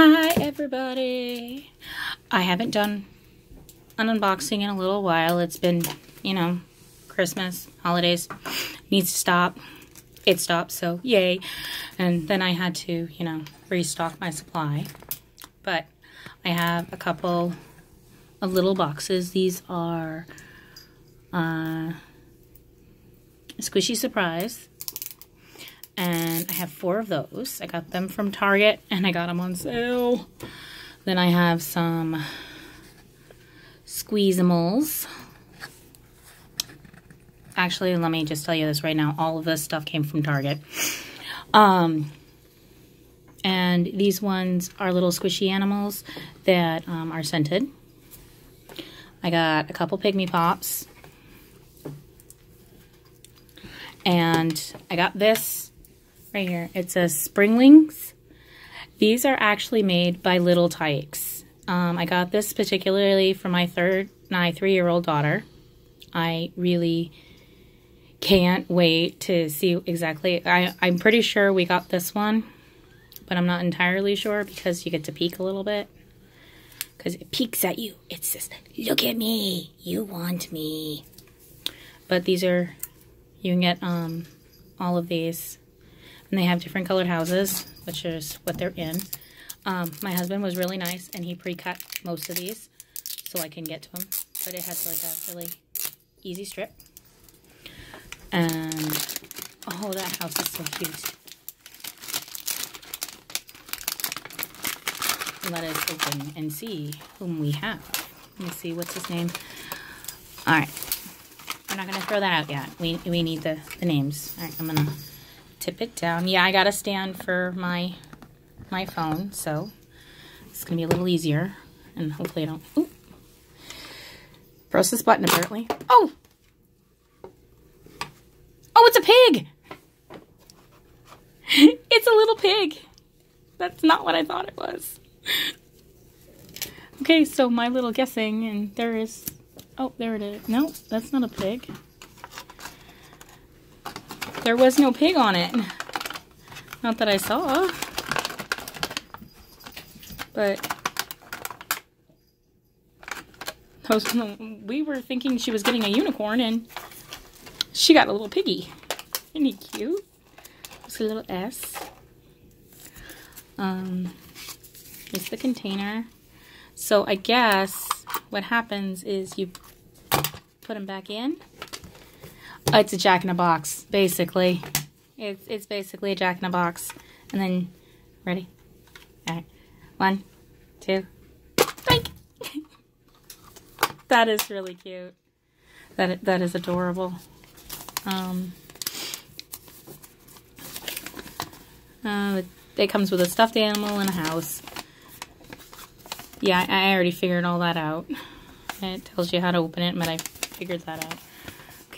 Hi everybody. I haven't done an unboxing in a little while. It's been, you know, Christmas, holidays. Needs to stop. It stopped, so yay. And then I had to, you know, restock my supply. But I have a couple of little boxes. These are uh, Squishy Surprise and I have four of those. I got them from Target and I got them on sale. Then I have some Squeezamals. Actually, let me just tell you this right now. All of this stuff came from Target. Um, and these ones are little squishy animals that um, are scented. I got a couple Pikmi Pops. And I got this right here. It says Springlings. These are actually made by Little Tikes. Um, I got this particularly for my third, my three-year-old daughter. I really can't wait to see exactly. I, I'm pretty sure we got this one, but I'm not entirely sure because you get to peek a little bit. Because it peeks at you. It says, look at me. You want me. But these are, you can get um, all of these and they have different colored houses, which is what they're in. Um, my husband was really nice, and he pre-cut most of these so I can get to them. But it has like a really easy strip. And, oh, that house is so cute. Let us open and see whom we have. Let me see, what's his name? All right. We're not going to throw that out yet. We, we need the, the names. All right, I'm going to tip it down. Yeah, I got a stand for my my phone, so it's going to be a little easier. And hopefully I don't... Press this button, apparently. Oh! Oh, it's a pig! it's a little pig. That's not what I thought it was. Okay, so my little guessing, and there is... Oh, there it is. No, that's not a pig. There was no pig on it. Not that I saw. But we were thinking she was getting a unicorn and she got a little piggy. Isn't he cute? It's a little S. Um, it's the container. So I guess what happens is you put them back in it's a jack in a box, basically. It's, it's basically a jack in a box. And then, ready? All right. One, two, that is really cute. That, that is adorable. Um, uh, it comes with a stuffed animal and a house. Yeah, I already figured all that out. It tells you how to open it, but I figured that out.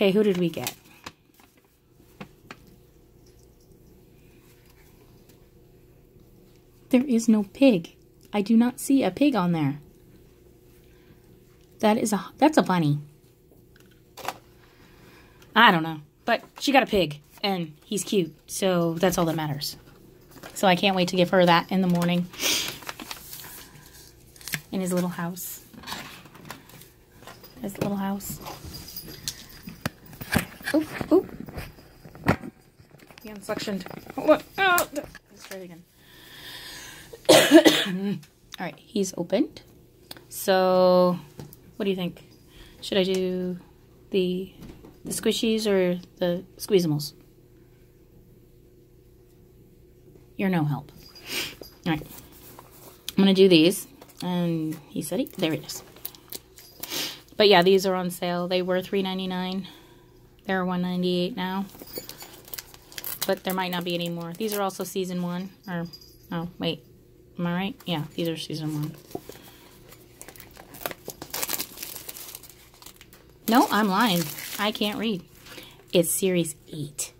Okay, who did we get? There is no pig. I do not see a pig on there. That is a that's a bunny. I don't know, but she got a pig and he's cute, so that's all that matters. So I can't wait to give her that in the morning in his little house. His little house. Oh, oh. The unsuctioned. Oh, oh. Let's try it again. All right, he's opened. So, what do you think? Should I do the the squishies or the squeezamals? You're no help. All right, I'm gonna do these. And he said, he, there it is. But yeah, these are on sale. They were $3.99. They're 198 now. But there might not be any more. These are also season one. Or, oh, wait. Am I right? Yeah, these are season one. No, I'm lying. I can't read. It's series 8.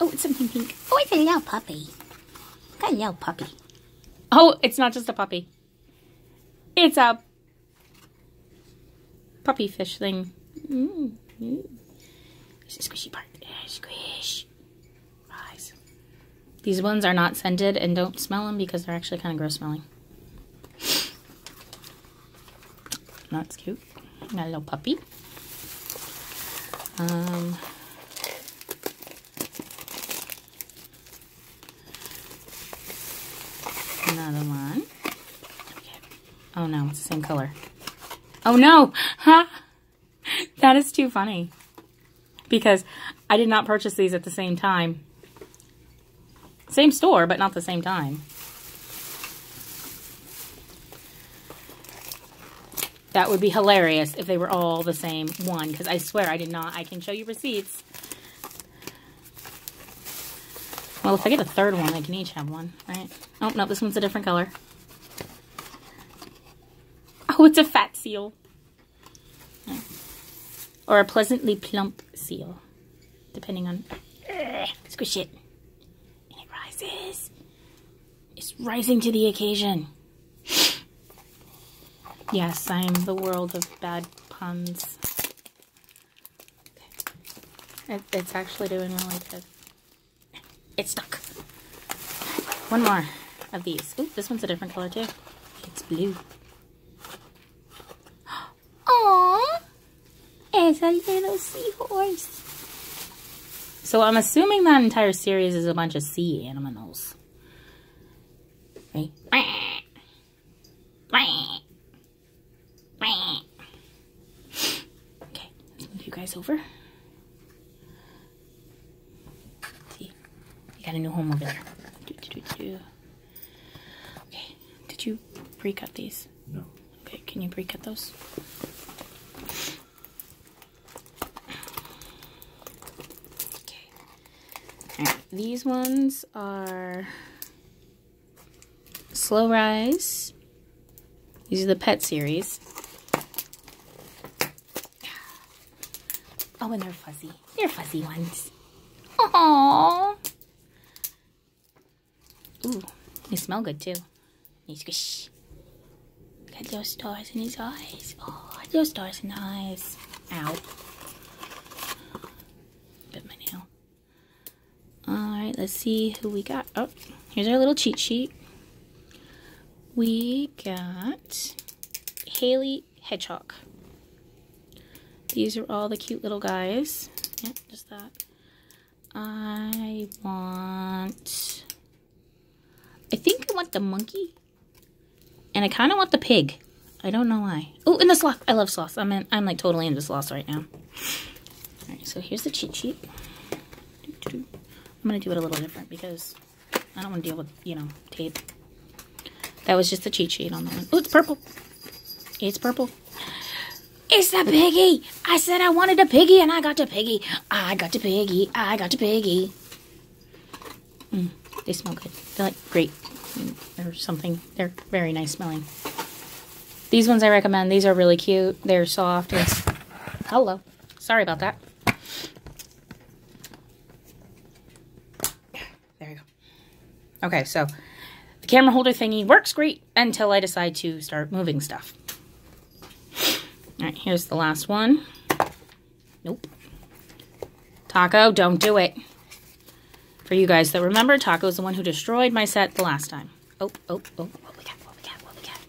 Oh, it's something pink. Oh, it's a little puppy. Got a little puppy. Oh, it's not just a puppy. It's a puppy fish thing. Mm -hmm. A squishy part. Squish. These ones are not scented and don't smell them because they're actually kind of gross smelling. That's cute. Got a little puppy. Um, another one. Oh no, it's the same color. Oh no! Ha! That is too funny. Because I did not purchase these at the same time. Same store, but not the same time. That would be hilarious if they were all the same one, because I swear I did not. I can show you receipts. Well, if I get a third one, I can each have one, right? Oh, no, this one's a different color. Oh, it's a fat seal. Or a pleasantly plump seal, depending on... Uh, squish it. And it rises. It's rising to the occasion. Yes, I'm the world of bad puns. It, it's actually doing really good. It's stuck. One more of these. Ooh, this one's a different color too. It's blue. Aww! It's a little seahorse. So I'm assuming that entire series is a bunch of sea animals. Right? Okay, let's move you guys over. See, you got a new home over there. Do, do, do, okay, did you pre-cut these? No. Okay, can you pre-cut those? Okay. Alright, these ones are Slow Rise. These are the pet series. Oh, and they're fuzzy. They're fuzzy ones. Aww. Ooh, they smell good too. They squish. Got those stars in his eyes. Oh, those stars in the eyes. Ow. Bit my nail. Alright, let's see who we got. Oh, here's our little cheat sheet. We got Haley Hedgehog. These are all the cute little guys. Yep, just that. I want... I think I want the monkey. And I kind of want the pig. I don't know why. Oh, and the sloth. I love sloths. I'm, in, I'm like totally into sloths right now. Alright, so here's the cheat sheet. I'm going to do it a little different because I don't want to deal with, you know, tape. That was just the cheat sheet on that one. Oh, it's purple. It's purple. It's the piggy. I said I wanted a piggy and I got a piggy. I got a piggy. I got a piggy. Mm, they smell good. They're like grape or something. They're very nice smelling. These ones I recommend. These are really cute. They're soft. It's... Hello. Sorry about that. There you go. Okay, so the camera holder thingy works great until I decide to start moving stuff. All right, here's the last one. Nope. Taco, don't do it. For you guys that remember, Taco's the one who destroyed my set the last time. Oh, oh, oh, what we got, what we got, what we got.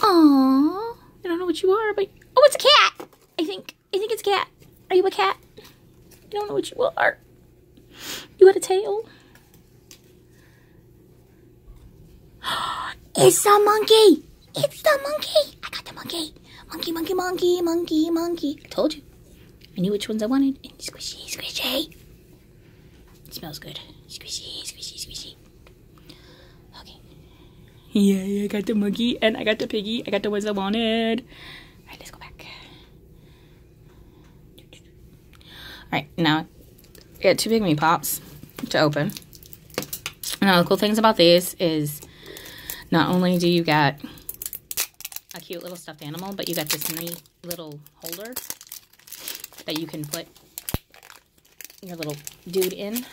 Aww. I don't know what you are, but... Oh, it's a cat! I think. I think it's a cat. Are you a cat? I don't know what you are. You got a tail? It's the monkey! It's the monkey! I got the monkey! Monkey, monkey, monkey, monkey, monkey. I told you. I knew which ones I wanted. And squishy, squishy. It smells good. Squishy, squishy, squishy. Okay. Yeah, I got the monkey and I got the piggy. I got the ones I wanted. Alright, let's go back. Alright, now get two Pikmi Pops to open. Now the cool things about these is not only do you get a cute little stuffed animal, but you got this neat little holder that you can put your little dude in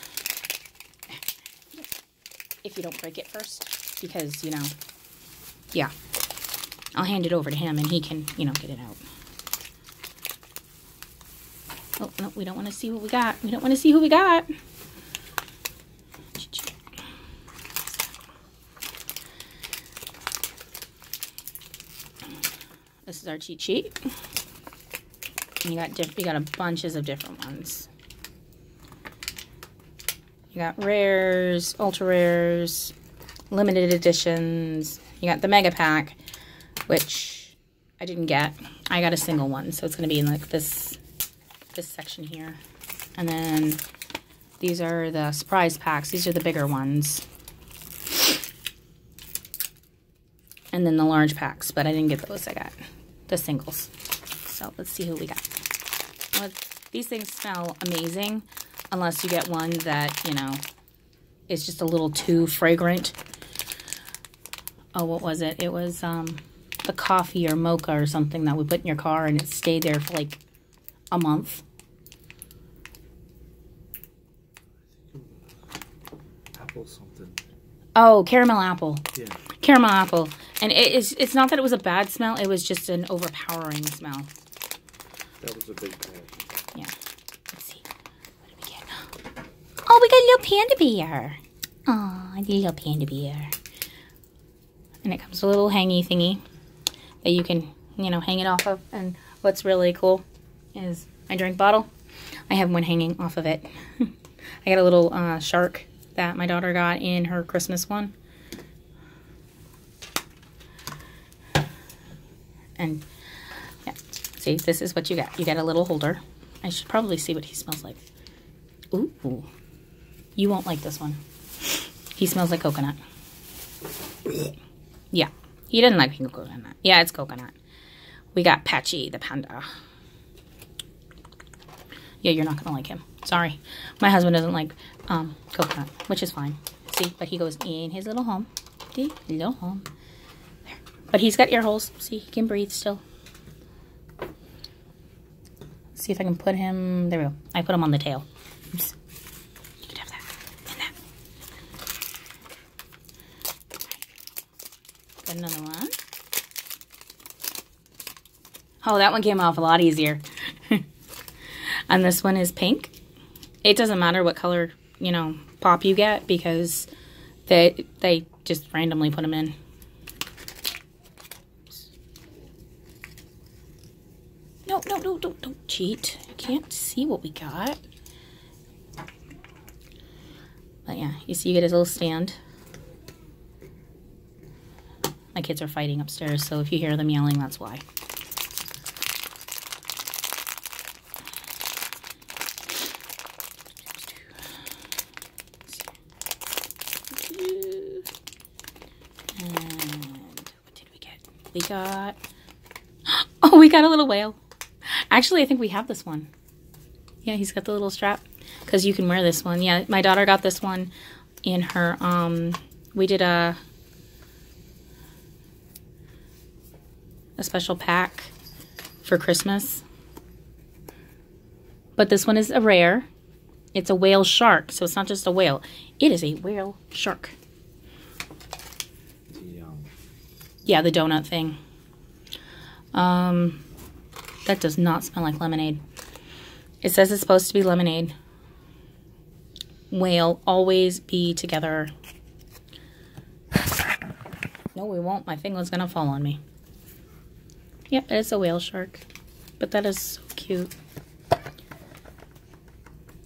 if you don't break it first because, you know, yeah. I'll hand it over to him and he can, you know, get it out. Oh, no, we don't want to see what we got. We don't want to see who we got. This is our cheat sheet. And you got you got a bunches of different ones. You got rares, ultra rares, limited editions. You got the mega pack, which I didn't get. I got a single one, so it's going to be in like this this section here. And then these are the surprise packs. These are the bigger ones. And then the large packs, but I didn't get those. I got the singles. So let's see who we got. Well, these things smell amazing unless you get one that, you know, is just a little too fragrant. Oh, what was it? It was um, the coffee or mocha or something that we put in your car and it stayed there for like a month. Apple something. Oh, caramel apple. Yeah. Caramel apple. And it is it's not that it was a bad smell, it was just an overpowering smell. That was a big pack. Yeah. Let's see. What did we get? Oh, we got a little panda bear. Aw, little panda bear. And it comes with a little hangy thingy that you can, you know, hang it off of. And what's really cool is my drink bottle. I have one hanging off of it. I got a little uh, shark that my daughter got in her Christmas one. And yeah, see, this is what you got. You got a little holder. I should probably see what he smells like. Ooh, you won't like this one. He smells like coconut. Yeah, he didn't like pink coconut. Yeah, it's coconut. We got Patchy the panda. Yeah, you're not gonna like him. Sorry, my husband doesn't like um, coconut, which is fine. See, but he goes in his little home. See, little home. There. But he's got ear holes. See, he can breathe still. see if I can put him. There we go. I put him on the tail. Oops. You have that another one. Oh, that one came off a lot easier. And this one is pink. It doesn't matter what color, you know, pop you get because they they just randomly put them in. No, no, no, don't, don't cheat. Can't see what we got. But yeah, you see you get his little stand. My kids are fighting upstairs, so if you hear them yelling, that's why. And what did we get? We got. Oh, we got a little whale. Actually, I think we have this one. Yeah, he's got the little strap because you can wear this one. Yeah, my daughter got this one in her. Um, we did a a special pack for Christmas. But this one is a rare. It's a whale shark, so it's not just a whale. It is a whale shark. The, um, Yeah, the donut thing. Um, that does not smell like lemonade. It says it's supposed to be lemonade. Whale, always be together. No, we won't. My thing was gonna fall on me. Yep, it's a whale shark. But that is so cute.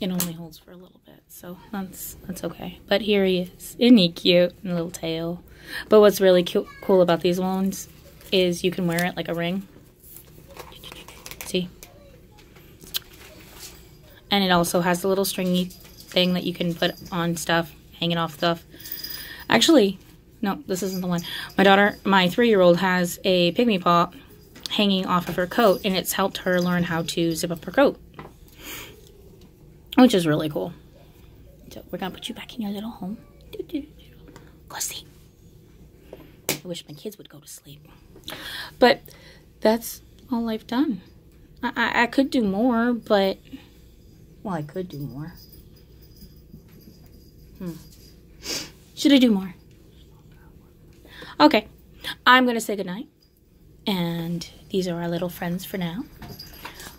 It only holds for a little bit, so that's that's okay. But here he is. Isn't he cute? And little tail. But what's really cool about these ones is you can wear it like a ring. See? And it also has a little stringy thing that you can put on stuff, hanging off stuff. Actually, no, this isn't the one. My daughter, my three-year-old, has a pygmy paw hanging off of her coat, and it's helped her learn how to zip up her coat, which is really cool. So we're gonna put you back in your little home. Go. I wish my kids would go to sleep. But that's all I've done. I, I, I could do more, but well, I could do more. Hmm. Should I do more? Okay, I'm gonna say goodnight. And these are our little friends for now.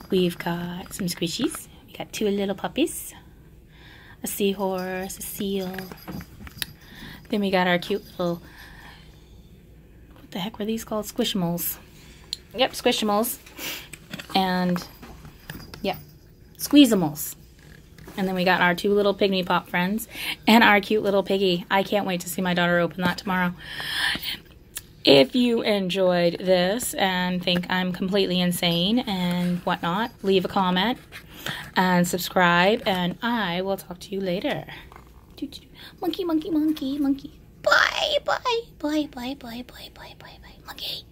We've got some squishies. We got two little puppies, a seahorse, a seal. Then we got our cute little what the heck were these called? Squishmallows. Yep, Squishimals. And, yep, Squeezamals. And then we got our two little Pikmi Pop friends and our cute little piggy. I can't wait to see my daughter open that tomorrow. If you enjoyed this and think I'm completely insane and whatnot, leave a comment and subscribe, and I will talk to you later. Monkey, monkey, monkey, monkey. Bye, bye, bye, bye, bye, bye, bye, bye, bye, monkey.